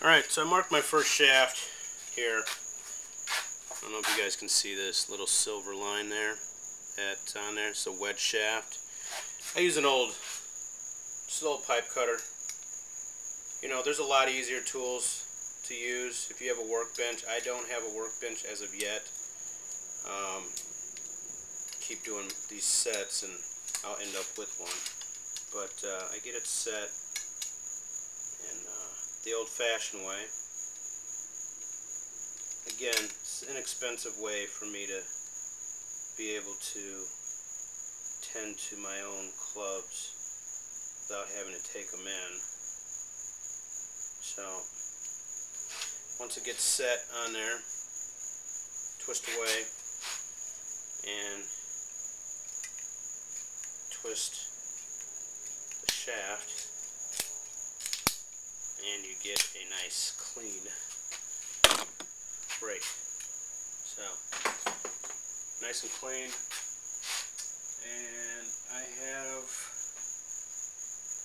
Alright, so I marked my first shaft here. I don't know if you guys can see this little silver line there that's on there. It's a wedge shaft. I use an old, just an old pipe cutter. You know, there's a lot easier tools to use if you have a workbench. I don't have a workbench as of yet. Um, keep doing these sets and I'll end up with one. But uh, I get it set the old-fashioned way. Again, it's an inexpensive way for me to be able to tend to my own clubs without having to take them in. So, once it gets set on there, twist away and twist the shaft and you get a nice clean break. So, nice and clean. And I have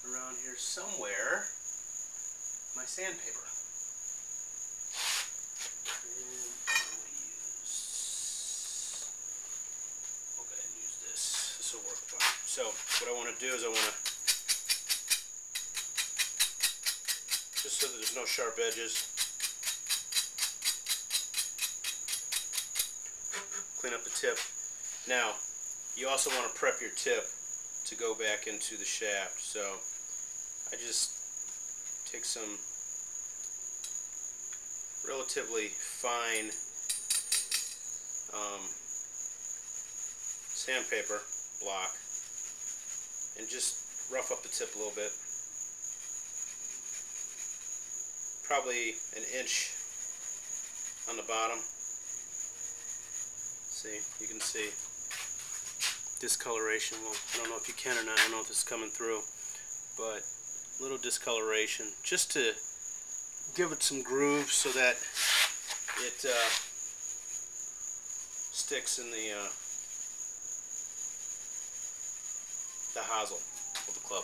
around here somewhere my sandpaper. So, what I want to do is I want to just so that there's no sharp edges. Clean up the tip. Now, you also want to prep your tip to go back into the shaft. So, I just take some relatively fine um, sandpaper block and just rough up the tip a little bit. Probably an inch on the bottom. See, you can see discoloration. Well, I don't know if you can or not. I don't know if it's coming through, but a little discoloration just to give it some groove so that it uh, sticks in the uh, the hosel of the club.